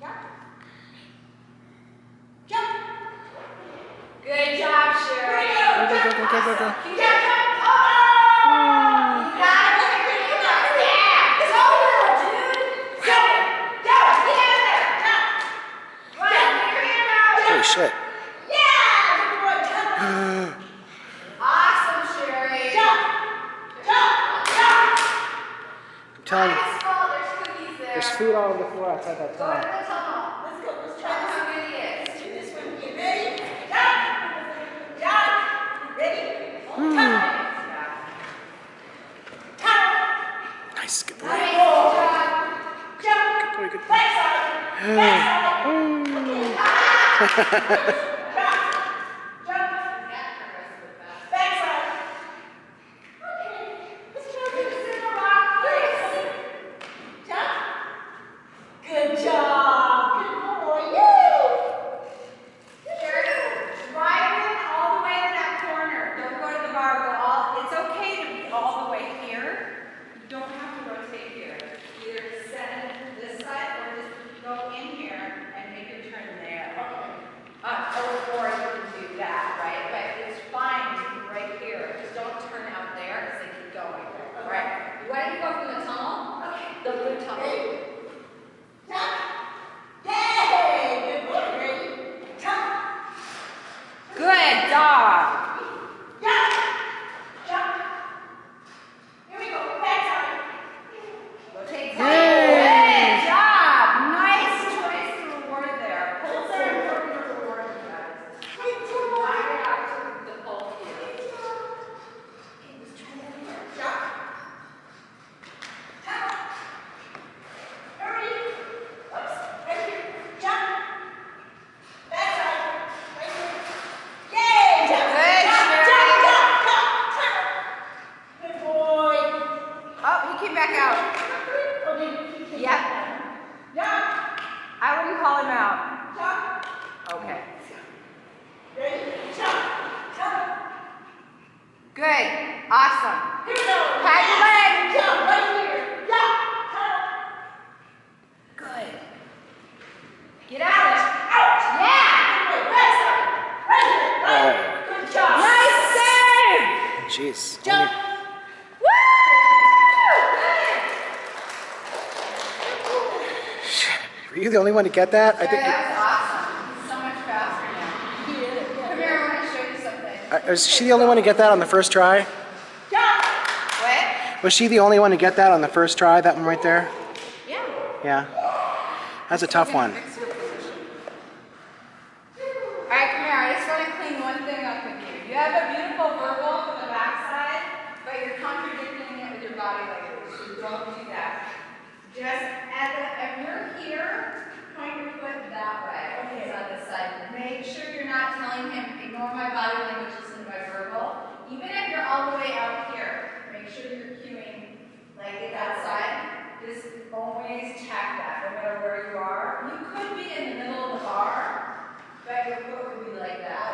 Jump. Jump. Good job, Sherry. Go, go, go, go, go, go, go. You got jump. Oh! You got it. Look at your up. Yeah. It's over, dude. Go. Go. Get out of there. Jump. Run. Get your hand out. Holy shit. Yeah. Good boy. Jump. Awesome, Sherry. Jump. Jump. Jump. I'm telling you, Nice ball. There's cookies there. there's food all over the floor outside that Go tunnel. Let's go. Let's try this one. Let's do this one. Get ready. Jump. Jump. Ready. Jump. Jump. Nice, good boy. Nice job. Good boy, good boy. Ah! Backside. Backside. Jump. Jump. Backside. Okay. Let's try this in the rock. Please. Jump. Good job. Good boy. You. Sherry, drive in all the way to that corner. Don't go to the bar. Go all. It's okay to be all the way here. You don't have to rotate here. Either set it this side or just go in here and make a turn there. Okay. Uh, or, or you can do that, right? But it's fine to be right here. Just don't turn out there because they keep going. Right. Why don't you go from the tunnel? Okay. The blue tunnel. Jump. Yay! Good boy. Jump. Good dog. Jump. Jump. Here we go. Backside. Rotate side. Good job. Nice choice to reward there. Pull forward to reward you guys. Wide out to the pole here. Okay, let's try that again. Jump. Jump. Hurry. Oops. Right here. Jump. Backside. Right here. Yay! Jump. Good, jump, Sherry. jump, jump, jump, jump. Good boy. Oh, he came back out. Okay. Yep. Jump. I wouldn't call him out. Jump. Okay. Ready? Jump. Jump. Good. Awesome. Here we go. Pat your leg. Jump right here. Jump. Jump. Good. Get out. Out. Yeah. Good. Backside. Right here. Right here. Good job. Nice save. Jeez. Jump. Woo! Were you the only one to get that? I Sherry, think. that was awesome. He's so much faster now. Come here, I want to show was she the only one to get that on the first try? Jump. What? Was she the only one to get that on the first try? That one right there? Yeah. Yeah. That's a tough one. Fix your position. All right, come here. I You could be in the middle of the bar, but your foot would be like that.